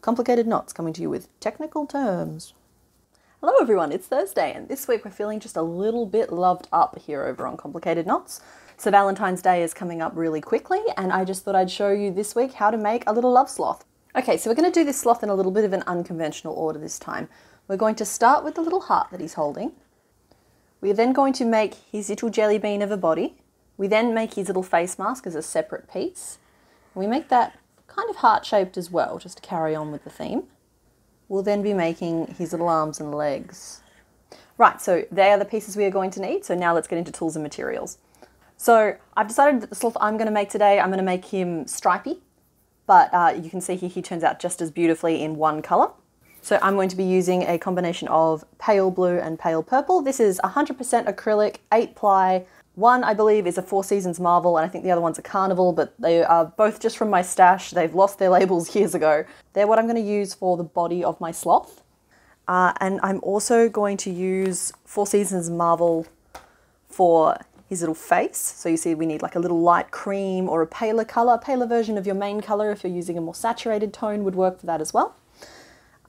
Complicated Knots coming to you with technical terms. Hello everyone, it's Thursday and this week we're feeling just a little bit loved up here over on Complicated Knots. So Valentine's Day is coming up really quickly and I just thought I'd show you this week how to make a little love sloth. Okay, so we're going to do this sloth in a little bit of an unconventional order this time. We're going to start with the little heart that he's holding. We're then going to make his little jelly bean of a body. We then make his little face mask as a separate piece. We make that kind of heart-shaped as well, just to carry on with the theme. We'll then be making his little arms and legs. Right, so they are the pieces we are going to need. So now let's get into tools and materials. So I've decided that the sloth I'm going to make today, I'm going to make him stripy, but uh, you can see here he turns out just as beautifully in one colour. So I'm going to be using a combination of pale blue and pale purple. This is 100% acrylic, 8 ply, one, I believe, is a Four Seasons Marvel, and I think the other one's a Carnival, but they are both just from my stash. They've lost their labels years ago. They're what I'm going to use for the body of my sloth. Uh, and I'm also going to use Four Seasons Marvel for his little face. So you see we need like a little light cream or a paler colour. A paler version of your main colour if you're using a more saturated tone would work for that as well.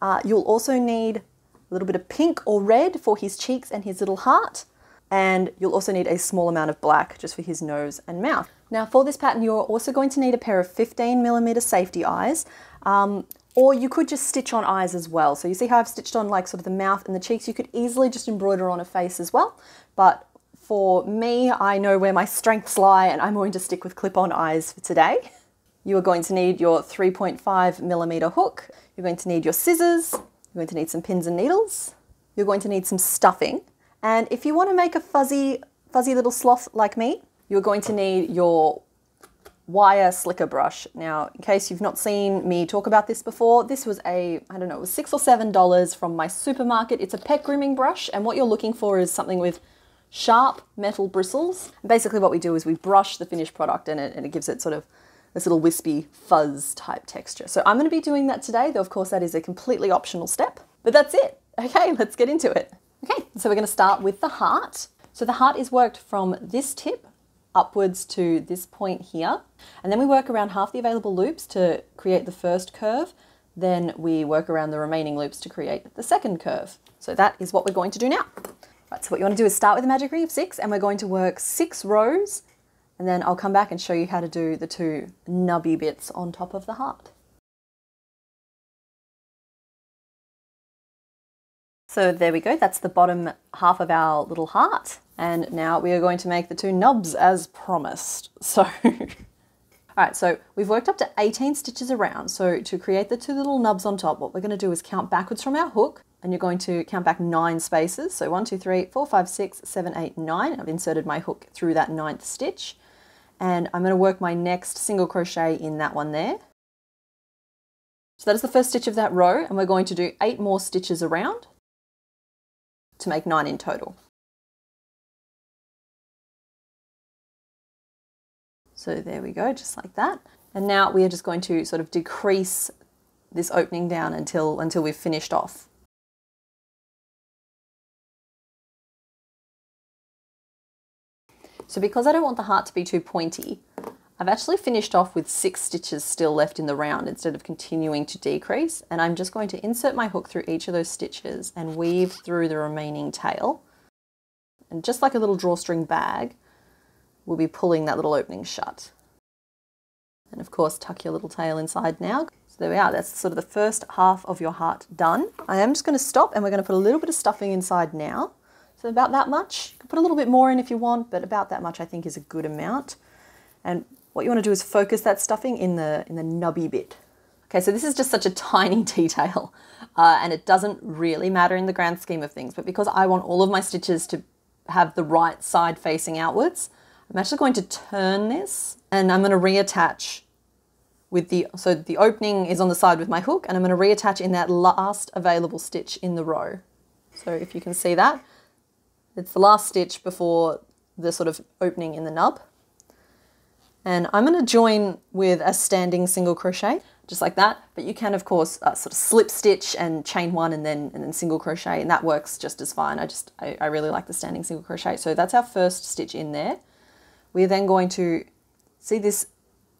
Uh, you'll also need a little bit of pink or red for his cheeks and his little heart and you'll also need a small amount of black just for his nose and mouth. Now for this pattern you're also going to need a pair of 15 millimeter safety eyes um, or you could just stitch on eyes as well. So you see how I've stitched on like sort of the mouth and the cheeks, you could easily just embroider on a face as well. But for me, I know where my strengths lie and I'm going to stick with clip-on eyes for today. You are going to need your 3.5 millimeter hook. You're going to need your scissors. You're going to need some pins and needles. You're going to need some stuffing. And if you want to make a fuzzy, fuzzy little sloth like me, you're going to need your wire slicker brush. Now, in case you've not seen me talk about this before, this was a, I don't know, it was six or seven dollars from my supermarket. It's a pet grooming brush, and what you're looking for is something with sharp metal bristles. Basically what we do is we brush the finished product in it and it gives it sort of this little wispy fuzz type texture. So I'm going to be doing that today, though of course that is a completely optional step. But that's it. Okay, let's get into it. Okay, so we're going to start with the heart. So the heart is worked from this tip upwards to this point here. And then we work around half the available loops to create the first curve. Then we work around the remaining loops to create the second curve. So that is what we're going to do now. Right, so what you want to do is start with a magic ring of six and we're going to work six rows and then I'll come back and show you how to do the two nubby bits on top of the heart. So there we go, that's the bottom half of our little heart. And now we are going to make the two nubs as promised. So, all right, so we've worked up to 18 stitches around. So to create the two little nubs on top, what we're gonna do is count backwards from our hook and you're going to count back nine spaces. So one, two, three, four, five, six, seven, eight, nine. I've inserted my hook through that ninth stitch and I'm gonna work my next single crochet in that one there. So that is the first stitch of that row and we're going to do eight more stitches around to make nine in total. So there we go, just like that. And now we are just going to sort of decrease this opening down until, until we've finished off. So because I don't want the heart to be too pointy, I've actually finished off with six stitches still left in the round instead of continuing to decrease. And I'm just going to insert my hook through each of those stitches and weave through the remaining tail. And just like a little drawstring bag, we'll be pulling that little opening shut. And of course, tuck your little tail inside now. So there we are, that's sort of the first half of your heart done. I am just gonna stop and we're gonna put a little bit of stuffing inside now. So about that much. You can put a little bit more in if you want, but about that much I think is a good amount. And what you want to do is focus that stuffing in the, in the nubby bit. Okay, so this is just such a tiny detail uh, and it doesn't really matter in the grand scheme of things, but because I want all of my stitches to have the right side facing outwards, I'm actually going to turn this and I'm going to reattach with the, so the opening is on the side with my hook and I'm going to reattach in that last available stitch in the row. So if you can see that, it's the last stitch before the sort of opening in the nub. And I'm going to join with a standing single crochet, just like that. But you can, of course, uh, sort of slip stitch and chain one and then, and then single crochet, and that works just as fine. I just, I, I really like the standing single crochet. So that's our first stitch in there. We're then going to see this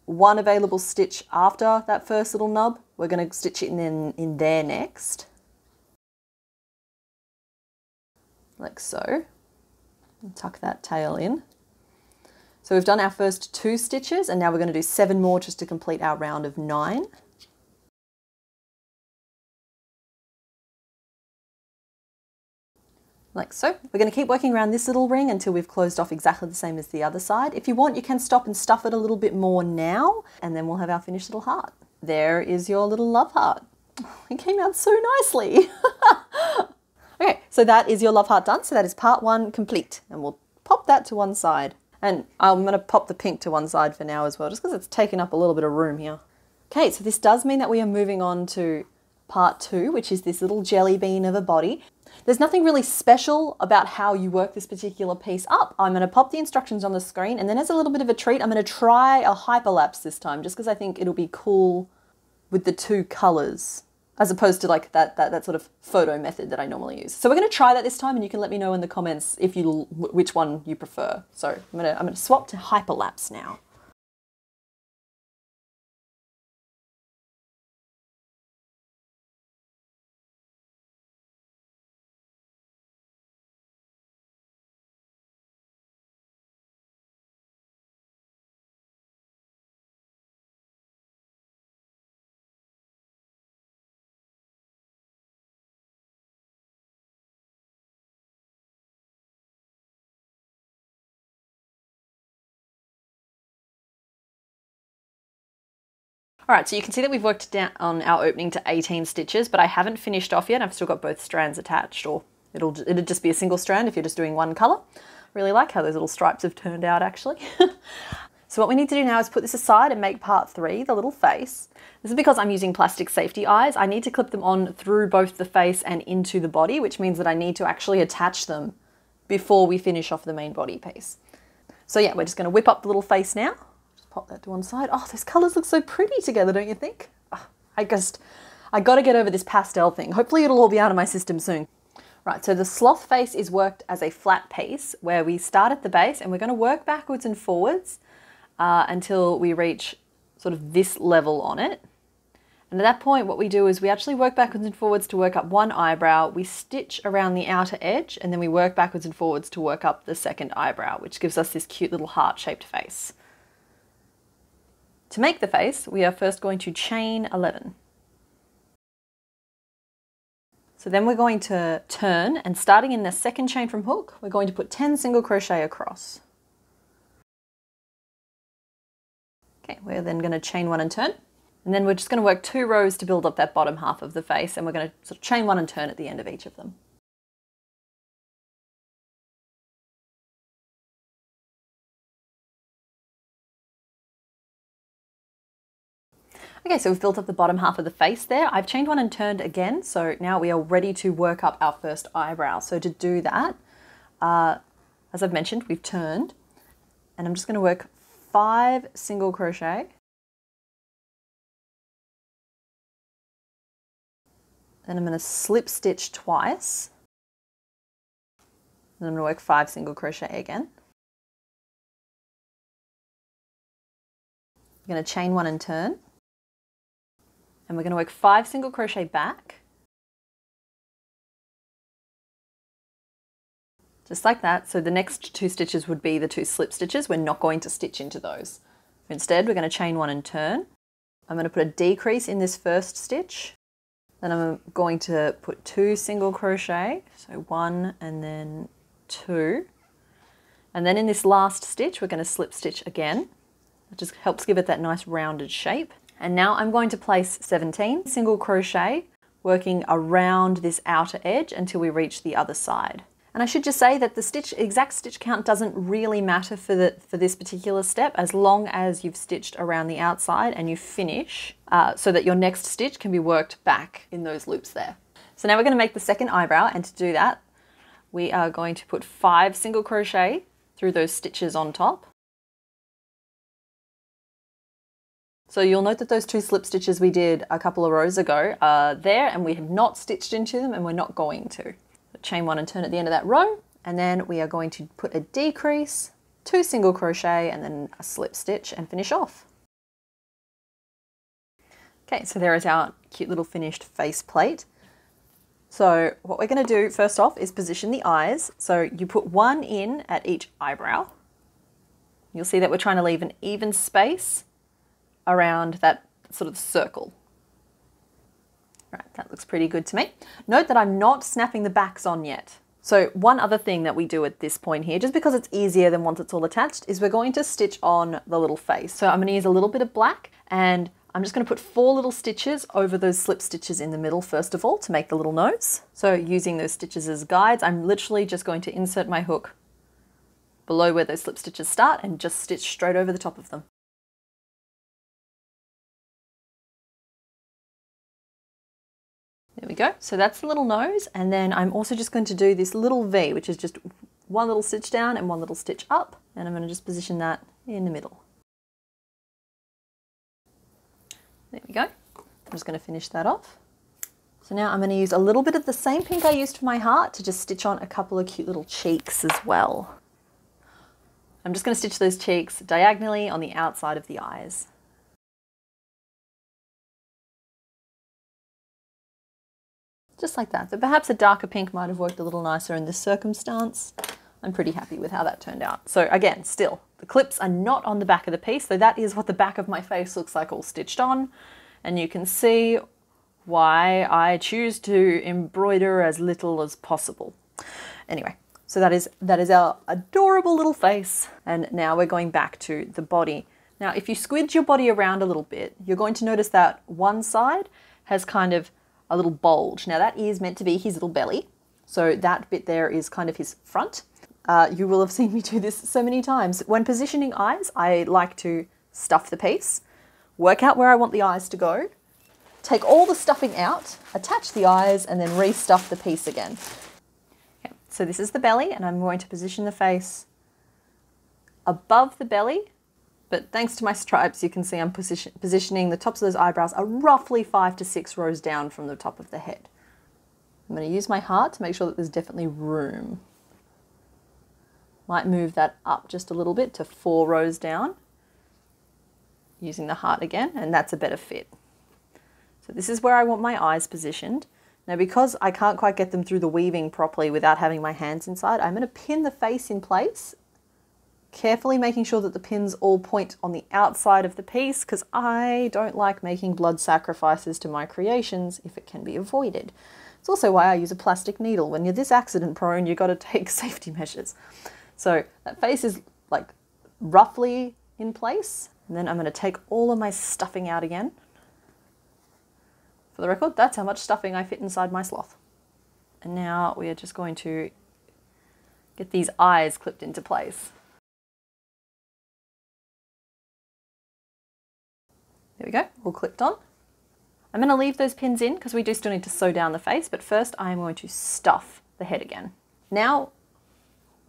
one available stitch after that first little nub. we're going to stitch it in, in there next. Like so. And tuck that tail in. So we've done our first two stitches and now we're going to do seven more just to complete our round of nine. like so. We're going to keep working around this little ring until we've closed off exactly the same as the other side. If you want, you can stop and stuff it a little bit more now, and then we'll have our finished little heart. There is your little love heart. It came out so nicely. okay, so that is your love heart done. So that is part one complete, and we'll pop that to one side. And I'm going to pop the pink to one side for now as well, just because it's taking up a little bit of room here. Okay, so this does mean that we are moving on to part two, which is this little jelly bean of a body. There's nothing really special about how you work this particular piece up. I'm going to pop the instructions on the screen and then as a little bit of a treat, I'm going to try a hyperlapse this time just because I think it'll be cool with the two colors as opposed to like that, that, that sort of photo method that I normally use. So we're going to try that this time and you can let me know in the comments if you which one you prefer. So I'm going to, I'm going to swap to hyperlapse now. All right, so you can see that we've worked down on our opening to 18 stitches, but I haven't finished off yet. I've still got both strands attached, or it'll, it'll just be a single strand if you're just doing one color. Really like how those little stripes have turned out actually. so what we need to do now is put this aside and make part three, the little face. This is because I'm using plastic safety eyes. I need to clip them on through both the face and into the body, which means that I need to actually attach them before we finish off the main body piece. So yeah, we're just gonna whip up the little face now pop that to one side. Oh, those colours look so pretty together, don't you think? Oh, I just, I got to get over this pastel thing. Hopefully it'll all be out of my system soon. Right, so the sloth face is worked as a flat piece where we start at the base and we're going to work backwards and forwards uh, until we reach sort of this level on it. And at that point, what we do is we actually work backwards and forwards to work up one eyebrow, we stitch around the outer edge, and then we work backwards and forwards to work up the second eyebrow, which gives us this cute little heart-shaped face. To make the face, we are first going to chain 11. So then we're going to turn and starting in the second chain from hook, we're going to put 10 single crochet across. Okay, we're then going to chain one and turn. And then we're just going to work two rows to build up that bottom half of the face and we're going to sort of chain one and turn at the end of each of them. Okay, so we've built up the bottom half of the face there. I've chained one and turned again, so now we are ready to work up our first eyebrow. So to do that, uh, as I've mentioned, we've turned, and I'm just going to work five single crochet. Then I'm going to slip stitch twice. Then I'm going to work five single crochet again. I'm going to chain one and turn and we're going to work five single crochet back. Just like that. So the next two stitches would be the two slip stitches. We're not going to stitch into those. Instead we're going to chain one and turn. I'm going to put a decrease in this first stitch. Then I'm going to put two single crochet. So one and then two. And then in this last stitch we're going to slip stitch again. It just helps give it that nice rounded shape and now I'm going to place 17 single crochet working around this outer edge until we reach the other side. And I should just say that the stitch exact stitch count doesn't really matter for, the, for this particular step as long as you've stitched around the outside and you finish uh, so that your next stitch can be worked back in those loops there. So now we're going to make the second eyebrow and to do that we are going to put five single crochet through those stitches on top So you'll note that those two slip stitches we did a couple of rows ago are there and we have not stitched into them and we're not going to. Chain one and turn at the end of that row and then we are going to put a decrease, two single crochet and then a slip stitch and finish off. Okay, so there is our cute little finished face plate. So what we're going to do first off is position the eyes. So you put one in at each eyebrow. You'll see that we're trying to leave an even space around that sort of circle. Right, that looks pretty good to me. Note that I'm not snapping the backs on yet. So one other thing that we do at this point here, just because it's easier than once it's all attached, is we're going to stitch on the little face. So I'm going to use a little bit of black and I'm just going to put four little stitches over those slip stitches in the middle first of all to make the little nose. So using those stitches as guides, I'm literally just going to insert my hook below where those slip stitches start and just stitch straight over the top of them. There we go. So that's the little nose. And then I'm also just going to do this little V, which is just one little stitch down and one little stitch up. And I'm going to just position that in the middle. There we go. I'm just going to finish that off. So now I'm going to use a little bit of the same pink I used for my heart to just stitch on a couple of cute little cheeks as well. I'm just going to stitch those cheeks diagonally on the outside of the eyes. Just like that. So perhaps a darker pink might have worked a little nicer in this circumstance. I'm pretty happy with how that turned out. So again, still, the clips are not on the back of the piece, so that is what the back of my face looks like all stitched on. And you can see why I choose to embroider as little as possible. Anyway, so that is, that is our adorable little face. And now we're going back to the body. Now, if you squidge your body around a little bit, you're going to notice that one side has kind of a little bulge. Now that is meant to be his little belly. So that bit there is kind of his front. Uh, you will have seen me do this so many times. When positioning eyes, I like to stuff the piece, work out where I want the eyes to go, take all the stuffing out, attach the eyes, and then restuff the piece again. Okay, so this is the belly, and I'm going to position the face above the belly but thanks to my stripes, you can see I'm position positioning the tops of those eyebrows are roughly five to six rows down from the top of the head. I'm going to use my heart to make sure that there's definitely room. Might move that up just a little bit to four rows down using the heart again, and that's a better fit. So this is where I want my eyes positioned. Now because I can't quite get them through the weaving properly without having my hands inside, I'm going to pin the face in place carefully making sure that the pins all point on the outside of the piece because I don't like making blood sacrifices to my creations if it can be avoided. It's also why I use a plastic needle. When you're this accident prone, you've got to take safety measures. So that face is like roughly in place. And then I'm going to take all of my stuffing out again. For the record, that's how much stuffing I fit inside my sloth. And now we are just going to get these eyes clipped into place. There we go, all clipped on. I'm going to leave those pins in because we do still need to sew down the face, but first I am going to stuff the head again. Now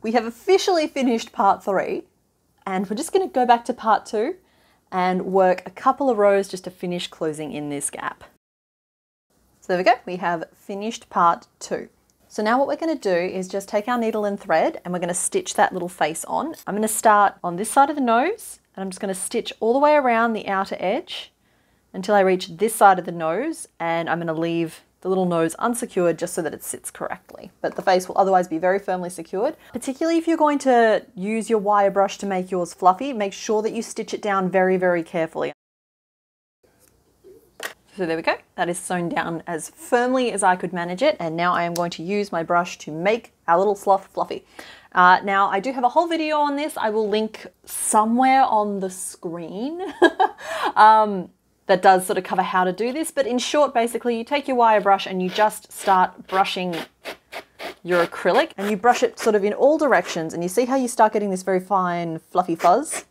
we have officially finished part three and we're just going to go back to part two and work a couple of rows just to finish closing in this gap. So there we go, we have finished part two. So now what we're going to do is just take our needle and thread and we're going to stitch that little face on. I'm going to start on this side of the nose and I'm just going to stitch all the way around the outer edge until I reach this side of the nose and I'm going to leave the little nose unsecured just so that it sits correctly. But the face will otherwise be very firmly secured. Particularly if you're going to use your wire brush to make yours fluffy, make sure that you stitch it down very, very carefully. So there we go. That is sewn down as firmly as I could manage it. And now I am going to use my brush to make our little sloth fluffy. Uh, now, I do have a whole video on this. I will link somewhere on the screen um, that does sort of cover how to do this. But in short, basically, you take your wire brush and you just start brushing your acrylic and you brush it sort of in all directions and you see how you start getting this very fine fluffy fuzz.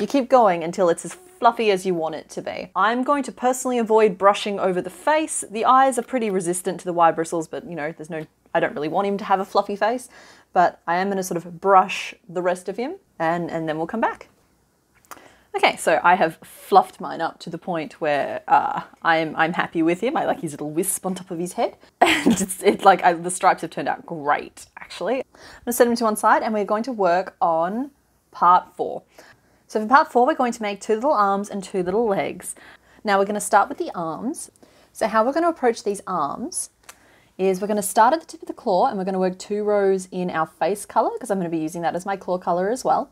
You keep going until it's as fluffy as you want it to be. I'm going to personally avoid brushing over the face. The eyes are pretty resistant to the wire bristles, but you know, there's no, I don't really want him to have a fluffy face but I am going to sort of brush the rest of him and, and then we'll come back. Okay, so I have fluffed mine up to the point where uh, I'm, I'm happy with him. I like his little wisp on top of his head. And it's, it's like I, the stripes have turned out great, actually. I'm gonna set him to one side and we're going to work on part four. So for part four, we're going to make two little arms and two little legs. Now we're going to start with the arms. So how we're going to approach these arms is we're going to start at the tip of the claw and we're going to work two rows in our face color because I'm going to be using that as my claw color as well.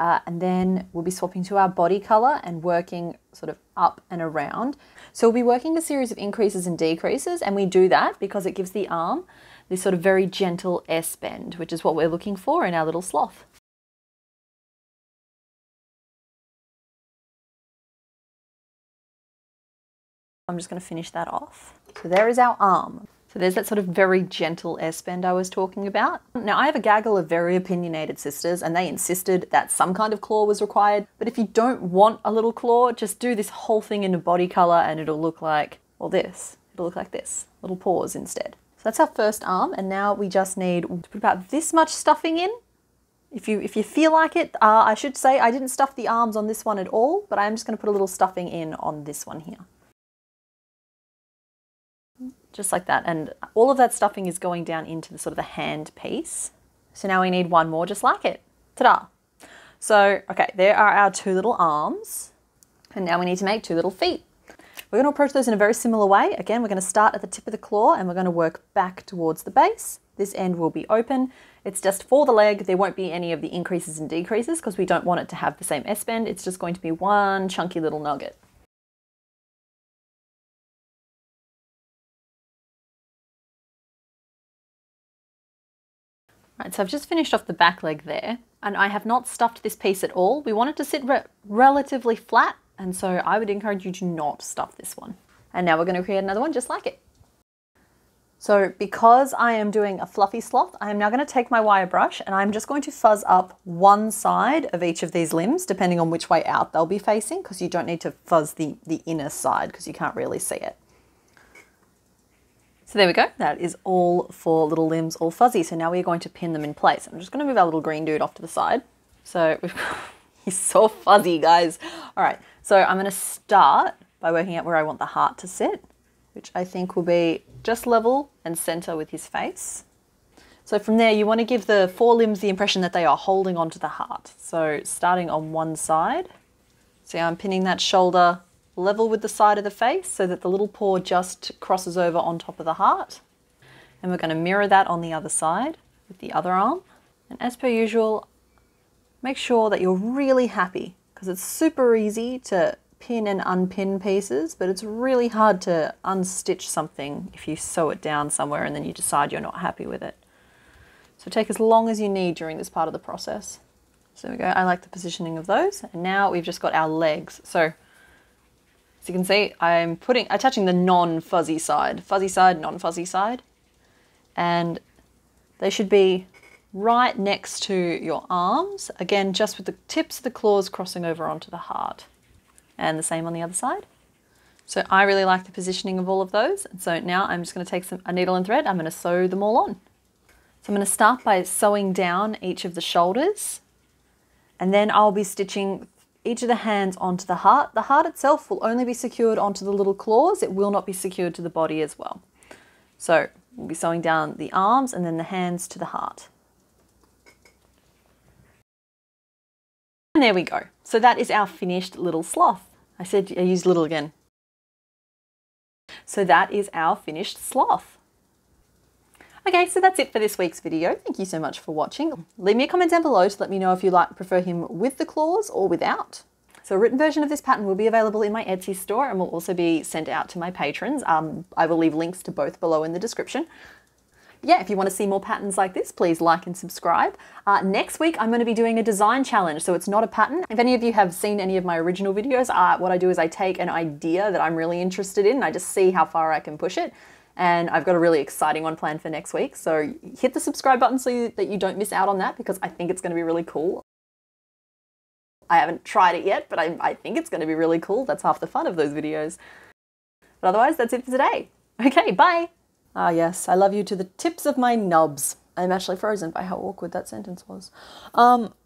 Uh, and then we'll be swapping to our body color and working sort of up and around. So we'll be working a series of increases and decreases and we do that because it gives the arm this sort of very gentle S bend, which is what we're looking for in our little sloth. I'm just going to finish that off. So there is our arm. So there's that sort of very gentle S bend I was talking about. Now I have a gaggle of very opinionated sisters and they insisted that some kind of claw was required. But if you don't want a little claw, just do this whole thing in a body color and it'll look like, well this, it'll look like this, little paws instead. So that's our first arm and now we just need to put about this much stuffing in. If you, if you feel like it, uh, I should say I didn't stuff the arms on this one at all, but I'm just gonna put a little stuffing in on this one here just like that. And all of that stuffing is going down into the sort of the hand piece. So now we need one more just like it. Ta-da! So, okay, there are our two little arms. And now we need to make two little feet. We're going to approach those in a very similar way. Again, we're going to start at the tip of the claw and we're going to work back towards the base. This end will be open. It's just for the leg. There won't be any of the increases and decreases because we don't want it to have the same S bend. It's just going to be one chunky little nugget. Right, so I've just finished off the back leg there and I have not stuffed this piece at all. We want it to sit re relatively flat and so I would encourage you to not stuff this one. And now we're going to create another one just like it. So because I am doing a fluffy sloth, I am now going to take my wire brush and I'm just going to fuzz up one side of each of these limbs, depending on which way out they'll be facing, because you don't need to fuzz the, the inner side because you can't really see it. So there we go. That is all four little limbs all fuzzy. So now we're going to pin them in place. I'm just going to move our little green dude off to the side. So he's so fuzzy, guys. All right, so I'm going to start by working out where I want the heart to sit, which I think will be just level and center with his face. So from there, you want to give the four limbs the impression that they are holding onto the heart. So starting on one side, see how I'm pinning that shoulder level with the side of the face so that the little paw just crosses over on top of the heart. And we're going to mirror that on the other side with the other arm. And as per usual, make sure that you're really happy because it's super easy to pin and unpin pieces, but it's really hard to unstitch something if you sew it down somewhere and then you decide you're not happy with it. So take as long as you need during this part of the process. So we go, I like the positioning of those. And now we've just got our legs. So so you can see I'm putting attaching the non-fuzzy side, fuzzy side, non-fuzzy side, and they should be right next to your arms, again just with the tips of the claws crossing over onto the heart. And the same on the other side. So I really like the positioning of all of those. And so now I'm just going to take some a needle and thread, I'm going to sew them all on. So I'm going to start by sewing down each of the shoulders and then I'll be stitching each of the hands onto the heart. The heart itself will only be secured onto the little claws. It will not be secured to the body as well. So we'll be sewing down the arms and then the hands to the heart. And there we go. So that is our finished little sloth. I said I used little again. So that is our finished sloth. Okay, so that's it for this week's video. Thank you so much for watching. Leave me a comment down below to let me know if you like prefer him with the claws or without. So a written version of this pattern will be available in my Etsy store and will also be sent out to my patrons. Um, I will leave links to both below in the description. Yeah, if you want to see more patterns like this, please like and subscribe. Uh, next week, I'm going to be doing a design challenge, so it's not a pattern. If any of you have seen any of my original videos, uh, what I do is I take an idea that I'm really interested in, and I just see how far I can push it and I've got a really exciting one planned for next week. So hit the subscribe button so you, that you don't miss out on that because I think it's going to be really cool. I haven't tried it yet, but I, I think it's going to be really cool. That's half the fun of those videos. But otherwise, that's it for today. Okay, bye. Ah, yes, I love you to the tips of my nubs. I'm actually frozen by how awkward that sentence was. Um,